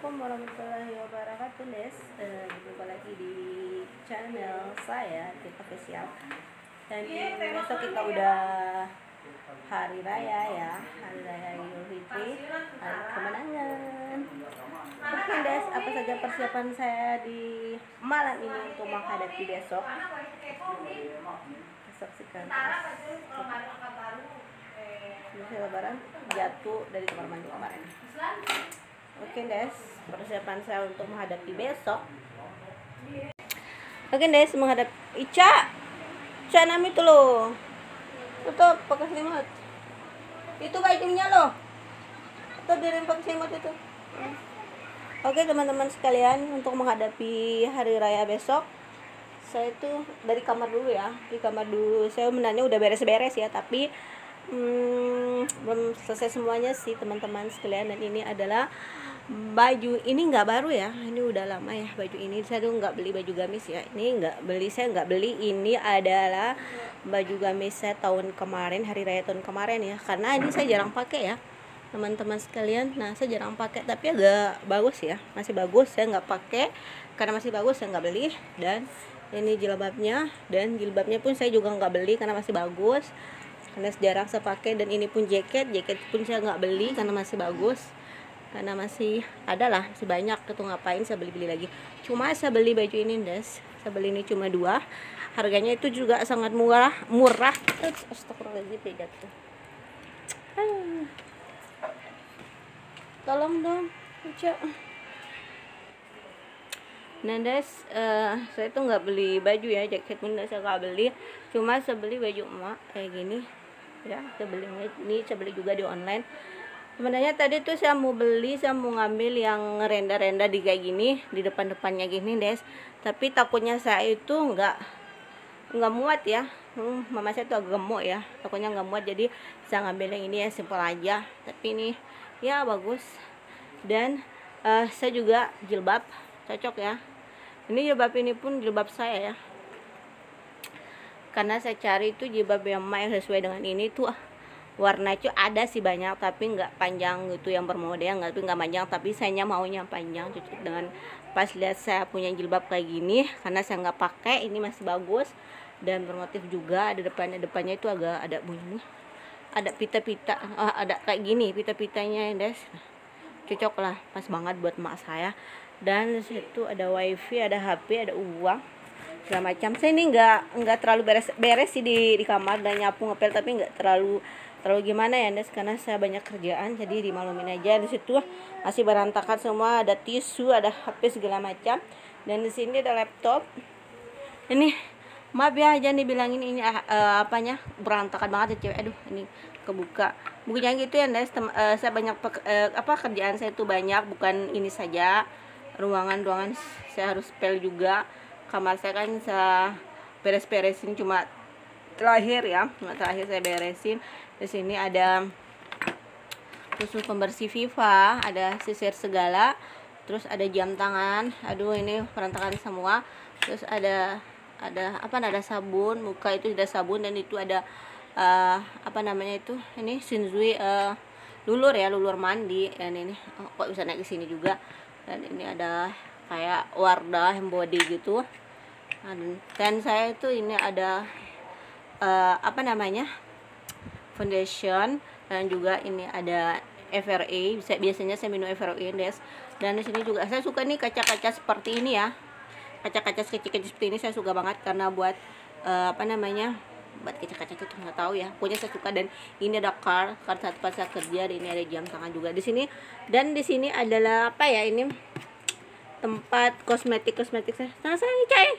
Assalamualaikum warahmatullahi wabarakatuh Les. Eh, Berjumpa lagi di channel saya Tip Official. Dan besok kita udah hari raya ya Hari raya Idul Fitri. Hari kemenangan. Oke Des, apa saja persiapan saya di malam ini untuk menghadapi besok? Saksikan terus Bisa lebaran jatuh dari kamar mandi kemarin Oke Des, persiapan saya untuk menghadapi besok. Oke Des, menghadap Ica. Ica nami itu loh. Tutup pakai selimut. Itu bajunya loh. Tuh dirim pakai selimut itu. Oke teman-teman sekalian, untuk menghadapi hari raya besok, saya itu dari kamar dulu ya. Di kamar dulu, saya sebenarnya udah beres-beres ya, tapi hmm, belum selesai semuanya sih teman-teman sekalian dan ini adalah baju ini nggak baru ya ini udah lama ya baju ini. Saya tuh nggak beli baju gamis ya. Ini nggak beli saya nggak beli. Ini adalah baju gamis saya tahun kemarin hari raya tahun kemarin ya. Karena ini saya jarang pakai ya teman-teman sekalian. Nah saya jarang pakai tapi agak bagus ya. Masih bagus saya nggak pakai. Karena masih bagus saya nggak beli. Dan ini jilbabnya dan jilbabnya pun saya juga nggak beli karena masih bagus. Karena jarang saya pakai dan ini pun jaket. Jaket pun saya nggak beli karena masih bagus karena masih ada lah masih banyak itu ngapain saya beli-beli lagi. Cuma saya beli baju ini des. Saya beli ini cuma dua. Harganya itu juga sangat murah murah. Astagfirullahaladzim beda tuh. Tolong dong Uca. Nah, des, uh, saya tuh nggak beli baju ya, jaket pun saya nggak beli. Cuma saya beli baju emak kayak gini. Ya, saya beli ini, saya beli juga di online sebenarnya tadi tuh saya mau beli saya mau ngambil yang renda-renda di kayak gini di depan-depannya gini des. Tapi takutnya saya itu nggak nggak muat ya. Hmm, mama saya tuh agak gemuk ya. Takutnya nggak muat jadi saya ngambil yang ini ya simpel aja. Tapi ini ya bagus. Dan uh, saya juga jilbab cocok ya. Ini jilbab ini pun jilbab saya ya. Karena saya cari itu jilbab yang sesuai dengan ini tuh warna itu ada sih banyak tapi nggak panjang gitu yang bermodel nggak tapi nggak panjang tapi saya maunya panjang cocok dengan pas lihat saya punya jilbab kayak gini karena saya nggak pakai ini masih bagus dan bermotif juga ada depannya depannya itu agak ada bunyi ada pita-pita oh, ada kayak gini pita-pitanya des. Cocok lah pas banget buat mak saya. Dan situ ada wifi ada HP ada uang segala macam. Saya ini nggak nggak terlalu beres beres sih di di kamar dan nyapu ngepel tapi nggak terlalu terlalu gimana ya Nes? Karena saya banyak kerjaan jadi dimalumin aja. Di situ masih berantakan semua. Ada tisu ada HP segala macam. Dan di sini ada laptop. Ini maaf ya jangan dibilangin ini uh, apanya? Berantakan banget ya cewek. Aduh ini kebuka. Bukannya gitu ya Nes? Uh, saya banyak uh, apa kerjaan saya itu banyak. Bukan ini saja. Ruangan-ruangan saya harus spell juga. Kamar saya kan saya beres-beresin cuma terakhir ya. Cuma terakhir saya beresin di sini ada susu pembersih Viva ada sisir segala terus ada jam tangan. Aduh ini perantakan semua. Terus ada ada apa ada sabun muka itu ada sabun dan itu ada uh, apa namanya itu? Ini Shinzui uh, lulur ya lulur mandi. Dan ini oh, kok bisa naik ke sini juga? Dan ini ada kayak Wardah body gitu. Dan saya itu ini ada uh, apa namanya foundation dan juga ini ada FRA bisa biasanya saya minum FRA des. Dan di sini juga saya suka nih kaca-kaca seperti ini ya. Kaca-kaca kecil-kecil seperti ini saya suka banget karena buat uh, apa namanya buat kaca-kaca itu nggak tahu ya. Pokoknya saya suka dan ini ada car car saat saya kerja dan ini ada jam tangan juga di sini. Dan di sini adalah apa ya ini? Tempat kosmetik kosmetik saya. Nah saya ini cai.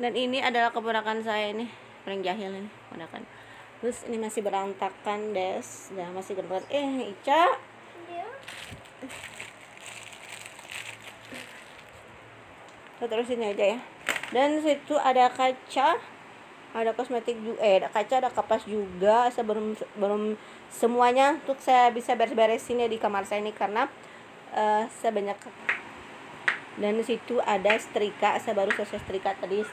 Dan ini adalah keponakan saya ini. Paling jahil ini keponakan terus ini masih berantakan des. Dan masih gembrot eh Ica. Iya. terus ini aja ya. Dan situ ada kaca. Ada kosmetik juga eh ada kaca ada kapas juga. Saya belum belum semuanya untuk saya bisa beres-beresin ya di kamar saya ini. Karena uh, saya banyak dan situ ada setrika saya baru selesai setrika tadi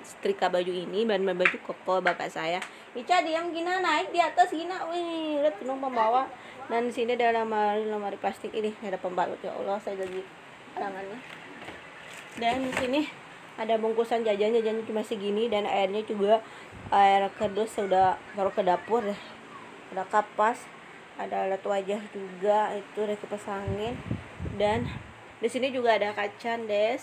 setrika baju ini dan baju koko bapak saya. Ica diam gina naik di atas gina? Wih lihat penumpang bawa dan di sini ada lemari lemari plastik ini ada pembalut ya Allah saya lagi tangannya dan di sini ada bungkusan jajan jajannya cuma segini dan airnya juga air kerdus sudah taruh ke dapur ya. Ada kapas ada alat wajah juga itu ada kipas angin dan di sini juga ada kaca des.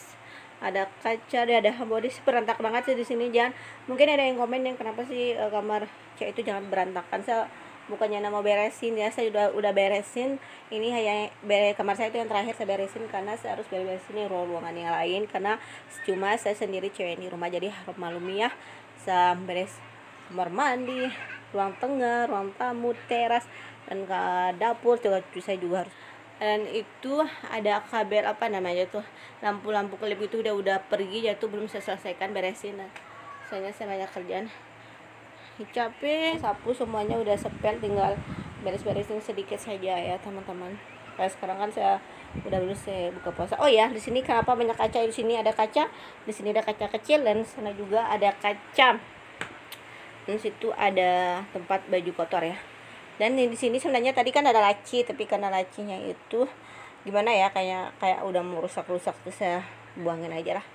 Ada kaca ada body berantak banget sih di sini jangan mungkin ada yang komen yang kenapa sih uh, kamar cek itu jangan berantakan. Saya bukannya nama beresin ya saya udah udah beresin. Ini hanya beres kamar saya itu yang terakhir saya beresin karena saya harus beresin ruang-ruangan yang lain karena cuma saya sendiri cewek di rumah jadi harus malumi ya. Saya beres kamar mandi ruang tengah ruang tamu teras dan ke dapur. Juga saya juga harus dan itu ada kabel apa namanya tuh lampu-lampu kelip itu udah udah pergi ya tuh belum saya selesaikan beresin. Nah, soalnya saya banyak kerjaan. Capek sapu semuanya udah sepel tinggal beres-beresin sedikit saja ya teman-teman. Kayak sekarang kan saya udah lulus saya buka puasa. Oh ya di sini kenapa banyak kaca? Di sini ada kaca di sini ada kaca kecil dan sana juga ada kaca. Dan situ ada tempat baju kotor ya dan di sini sebenarnya tadi kan ada laci tapi karena lacinya itu gimana ya kayak kayak udah merusak-rusak tuh saya buangin aja lah.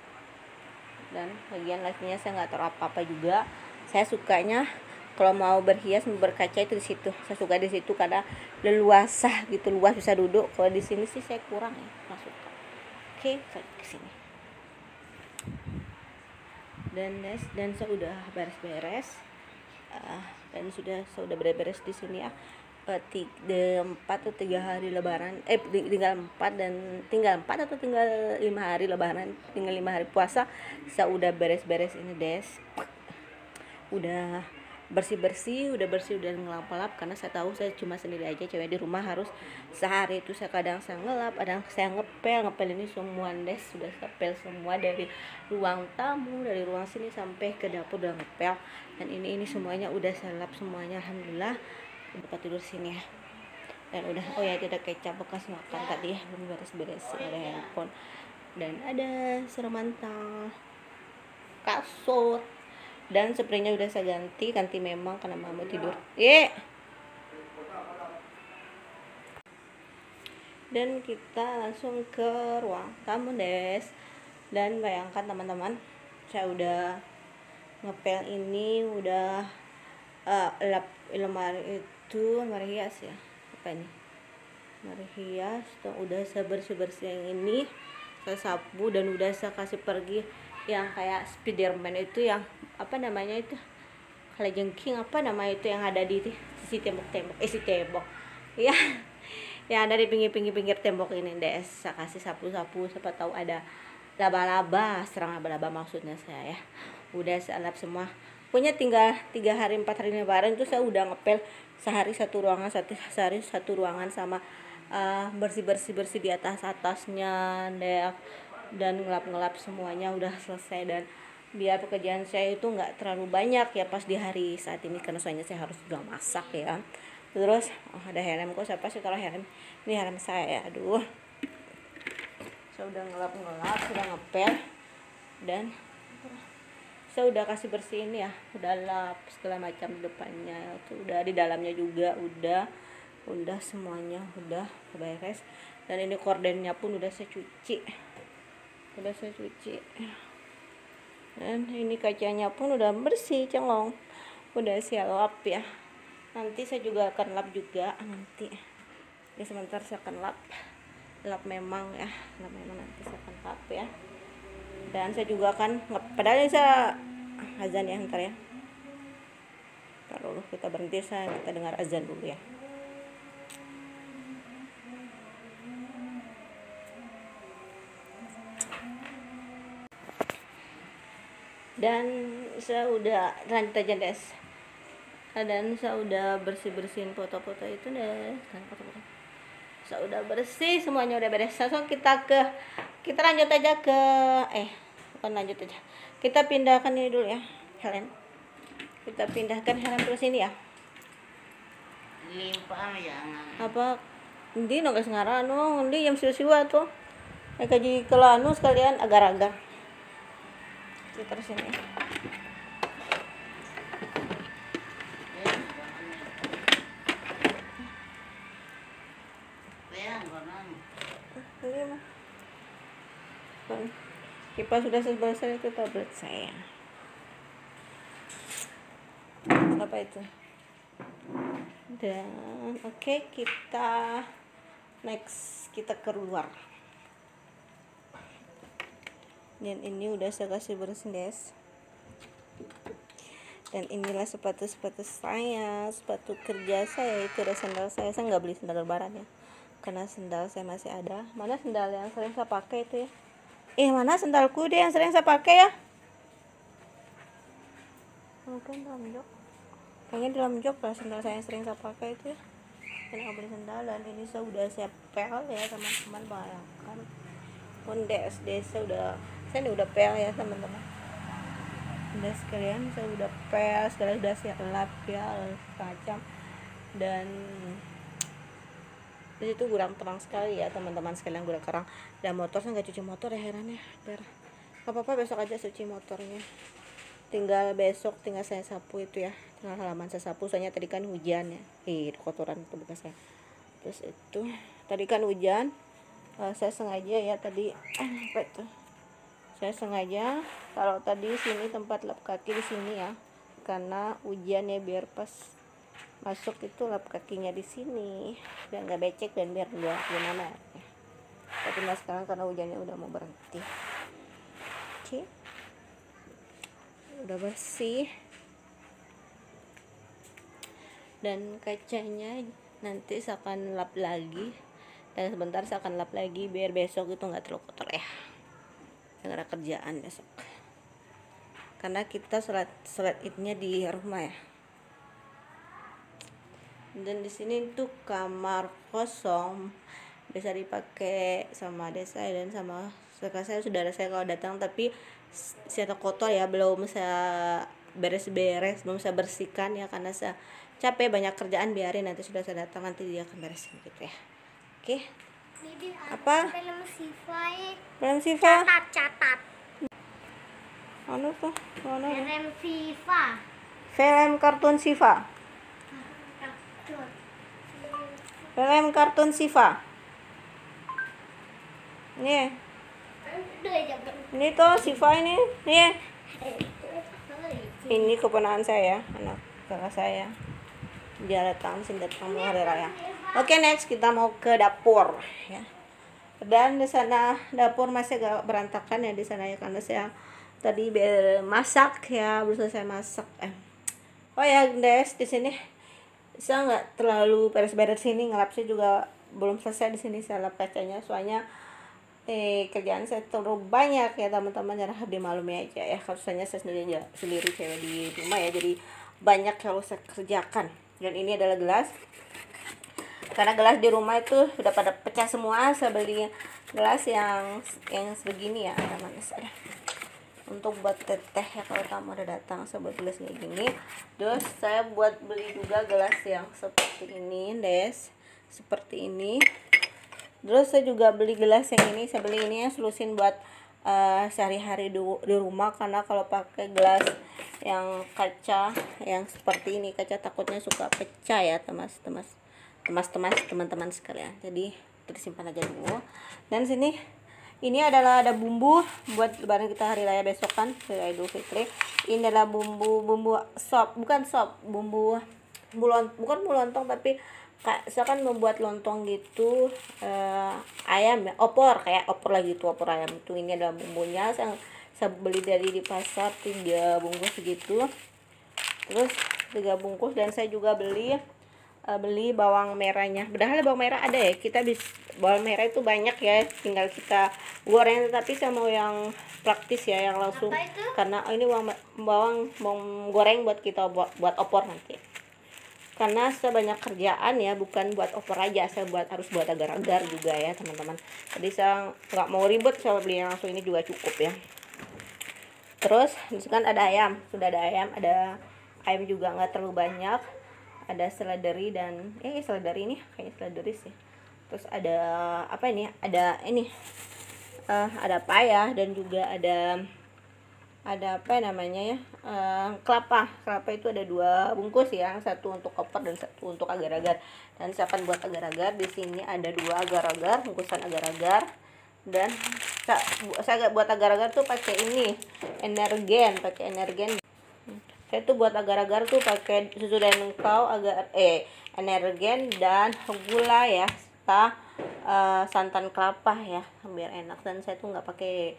Dan bagian lacinya saya nggak tahu apa apa juga. Saya sukanya kalau mau berhias berkaca itu di situ. Saya suka di situ karena leluasa gitu luas bisa duduk. Kalau di sini sih saya kurang ya masuk oke ke sini. Dan dan saya udah beres-beres uh, dan sudah saya udah beres-beres di sini ya uh, tiga empat atau tiga hari lebaran eh tinggal empat dan tinggal empat atau tinggal lima hari lebaran tinggal lima hari puasa saya udah beres-beres ini des. Udah bersih bersih udah bersih udah ngelap ngelap karena saya tahu saya cuma sendiri aja cewek di rumah harus sehari itu saya kadang saya ngelap kadang saya ngepel ngepel ini semua des sudah ngepel semua dari ruang tamu dari ruang sini sampai ke dapur udah ngepel. Dan ini ini semuanya udah saya lap semuanya alhamdulillah udah tidur sini ya. Dan udah oh ya ada kecap bekas makan tadi ya belum beres beres ada handphone. Dan ada seremantal kasur dan spraynya udah saya ganti ganti memang karena mama tidur. Ye. Dan kita langsung ke ruang tamu des. Dan bayangkan teman-teman saya udah ngepel ini udah uh, lap lemari itu lemari hias ya? Apa ini? Lemari hias tuh udah saya bersih bersih yang ini saya sapu dan udah saya kasih pergi yang kayak Spiderman itu yang apa namanya itu kalau jengking apa nama itu yang ada di sisi tembok-tembok eh si tembok. Ya yang ada di pinggir-pinggir-pinggir tembok ini deh saya kasih sapu-sapu siapa tahu ada laba-laba serang laba-laba maksudnya saya ya. Udah saya lap semua. Punya tinggal tiga hari empat hari lebaran itu saya udah ngepel sehari satu ruangan satu sehari satu ruangan sama uh, bersih bersih bersih di atas atasnya deh dan ngelap-ngelap semuanya udah selesai. Dan biar pekerjaan saya itu nggak terlalu banyak ya pas di hari saat ini karena soalnya saya harus juga masak ya. Terus oh, ada helm kok siapa sih kalau helm ini helm saya aduh. Saya udah ngelap-ngelap sudah ngepel dan saya udah kasih bersihin ya udah lap segala macam depannya itu udah di dalamnya juga udah udah semuanya udah beres dan ini kordennya pun udah saya cuci udah saya cuci. Dan ini kacanya pun udah bersih celong. Udah saya lap ya. Nanti saya juga akan lap juga nanti. Ya sebentar saya akan lap. Lap memang ya lap memang nanti saya akan lap ya. Dan saya juga akan padahal saya azan ya ntar ya. Kalau kita berhenti saya kita dengar azan dulu ya dan saya udah lanjut aja des. Dan saya udah bersih bersihin foto-foto itu deh kan foto-foto. Saya udah bersih semuanya udah beres. So kita ke kita lanjut aja ke eh bukan lanjut aja. Kita pindahkan ini dulu ya Helen. Kita pindahkan Helen terus ini ya. Limpah ya apa? Ini nggak sekarang anu ini yang siwa tuh. Kayak kaji kelanu sekalian agar-agar terus ini mah. Kipas sudah selesai itu tablet saya. Apa itu? Dan oke okay, kita next kita keluar dan ini udah saya kasih bersih guys. Dan inilah sepatu-sepatu saya sepatu kerja saya itu ada sandal saya. Saya nggak beli sandal lebaran ya. Karena sandal saya masih ada. Mana sandal yang sering saya pakai itu ya? Eh mana sandalku deh yang sering saya pakai ya? Mungkin dalam jok. Kayaknya dalam jok lah sandal saya yang sering saya pakai itu ya. Saya nggak beli sandal dan ini saya udah saya pel ya teman-teman bayangkan pun DSD saya udah saya udah pel ya teman-teman. Udah sekalian saya udah pel sekalian udah siap lap ya kacang dan di situ kurang terang sekali ya teman-teman sekalian kurang kerang dan motor saya nggak cuci motor ya heran ya biar apa apa besok aja cuci motornya. Tinggal besok tinggal saya sapu itu ya tinggal halaman saya sapu. Soalnya tadi kan hujan ya ih kotoran itu bekas saya. Terus itu tadi kan hujan uh, saya sengaja ya tadi apa itu saya sengaja taruh tadi sini tempat lap kaki di sini ya. Karena hujan ya biar pas masuk itu lap kakinya di sini. Biar nggak becek dan biar nggak gimana. Tapi nah sekarang karena hujannya udah mau berhenti. Oke. Udah bersih. Dan kacanya nanti saya akan lap lagi. Dan sebentar saya akan lap lagi biar besok itu nggak terlalu kotor ya yang ada kerjaan besok. Karena kita sholat sholat idnya di rumah ya. Dan di sini tuh kamar kosong. Bisa dipakai sama saya dan sama kakak saya saudara saya kalau datang. Tapi saya kotor ya belum bisa beres-beres belum bisa bersihkan ya karena saya capek banyak kerjaan biarin nanti sudah saya datang nanti dia akan beresin gitu ya. Oke? okay apa? film Siva film Siva? catat. Catat anu tuh? Mana film Siva. Film kartun Siva. Film kartun Siva. Nih ini tuh Siva ini. Nih ini keponakan saya anak kakak saya. Dia datang sini datang hari raya oke okay, next kita mau ke dapur ya. Dan di sana dapur masih agak berantakan ya di sana ya karena saya tadi masak ya belum selesai masak eh. Oh ya guys di sini saya nggak terlalu beres-beres sini ngelap saya juga belum selesai di sini saya lap kacanya. Soalnya eh kerjaan saya terlalu banyak ya teman-teman habis malumnya aja ya. Kalau saya sendiri aja sendiri cewek di rumah ya jadi banyak harus saya kerjakan. Dan ini adalah gelas karena gelas di rumah itu sudah pada pecah semua saya beli gelas yang yang sebegini ya ada manis ada. Untuk buat teteh ya kalau tamu ada datang saya buat gelas kayak gini. Terus saya buat beli juga gelas yang seperti ini des. Seperti ini. Terus saya juga beli gelas yang ini saya beli ini ya solusin buat uh, sehari-hari di, di rumah. Karena kalau pakai gelas yang kaca yang seperti ini kaca takutnya suka pecah ya temas-temas temas-temas teman-teman sekalian. Jadi tersimpan aja dulu. Dan sini ini adalah ada bumbu buat lebaran kita hari raya besok kan hari Idul Fitri. Ini adalah bumbu bumbu sop bukan sop bumbu lont, bukan bumbu lontong tapi saya kan membuat lontong gitu eh, ayam ya opor kayak opor lagi tuh opor ayam itu. Ini adalah bumbunya saya saya beli dari di pasar tiga bungkus gitu terus tiga bungkus dan saya juga beli uh, beli bawang merahnya. Padahal bawang merah ada ya kita bisa bawang merah itu banyak ya tinggal kita goreng. Tapi saya mau yang praktis ya yang langsung. Karena oh, ini bawang bawang bawang goreng buat kita buat buat opor nanti. Karena saya banyak kerjaan ya bukan buat opor aja saya buat harus buat agar-agar juga ya teman-teman. Jadi saya nggak mau ribet saya beli yang langsung ini juga cukup ya. Terus misalkan ada ayam sudah ada ayam ada ayam juga nggak terlalu banyak ada seledri dan eh seledri ini kayak seledri sih. Terus ada apa ini ada ini uh, ada payah dan juga ada ada apa namanya ya uh, kelapa. Kelapa itu ada dua bungkus ya satu untuk koper dan satu untuk agar-agar. Dan saya akan buat agar-agar di sini ada dua agar-agar bungkusan agar-agar. Dan saya buat agar-agar tuh pakai ini energen pakai energen saya tuh buat agar-agar tuh pakai susu dan engkau agar eh energen dan gula ya serta uh, santan kelapa ya biar enak. Dan saya tuh nggak pakai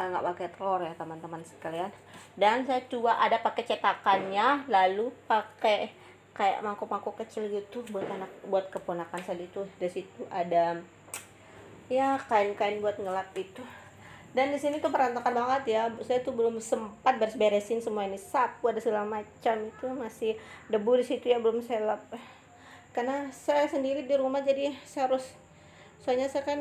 eh, nggak uh, pakai telur ya teman-teman sekalian. Dan saya coba ada pakai cetakannya lalu pakai kayak mangkuk-mangkuk kecil gitu buat anak buat keponakan saya itu di situ ada ya kain-kain buat ngelap itu dan di sini tuh berantakan banget ya. Saya tuh belum sempat beres-beresin semua ini. Sapu ada segala macam. Itu masih debu di situ ya belum saya lap karena saya sendiri di rumah jadi saya harus soalnya saya kan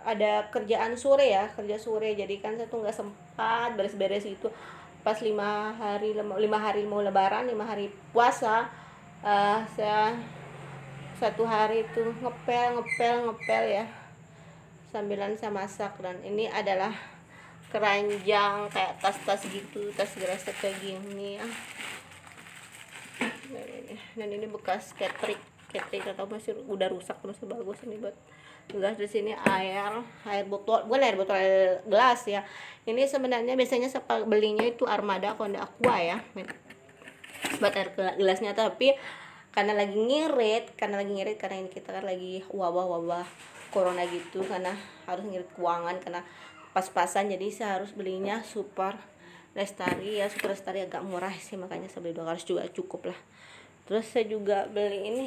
ada kerjaan sore ya kerja sore. Jadi kan saya tuh nggak sempat beres-beres itu. Pas lima hari lima hari mau lebaran lima hari puasa uh, saya satu hari itu ngepel ngepel ngepel ya sambilan saya masak dan ini adalah keranjang kayak tas-tas gitu tas gresek kayak gini. Ya dan ini, dan ini bekas catering catering atau masih udah rusak masih bagus ini buat gelas. Di sini air air botol bukan air botol air gelas ya. Ini sebenarnya biasanya saya belinya itu armada konda aqua ya. Buat air gelasnya tapi karena lagi ngirit karena lagi ngirit karena ini kita kan lagi wabah-wabah corona gitu karena harus ngirit keuangan karena pas-pasan. Jadi saya harus belinya super lestari ya super lestari agak murah sih makanya saya beli dua kali juga cukup lah. Terus saya juga beli ini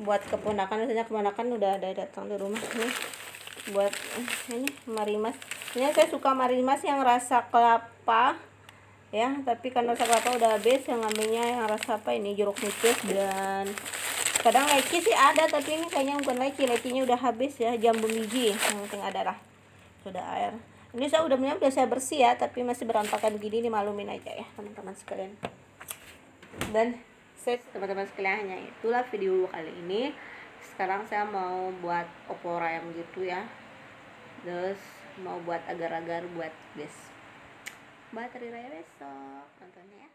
buat keponakan. Misalnya keponakan udah ada datang di rumah nih buat eh, ini marimas. Ini saya suka marimas yang rasa kelapa ya. Tapi karena rasa kelapa udah habis yang ngambilnya yang rasa apa ini jeruk nipis dan kadang leci sih ada tapi ini kayaknya bukan leci lecinya udah habis ya jambu biji yang penting ada lah. Sudah air. Ini saya udah udah saya bersih ya tapi masih berantakan begini malumin aja ya teman-teman sekalian. Dan saya teman-teman sekalian hanya itulah video kali ini. Sekarang saya mau buat opor ayam gitu ya. Terus mau buat agar-agar buat guys Mbak Raya besok nontonnya ya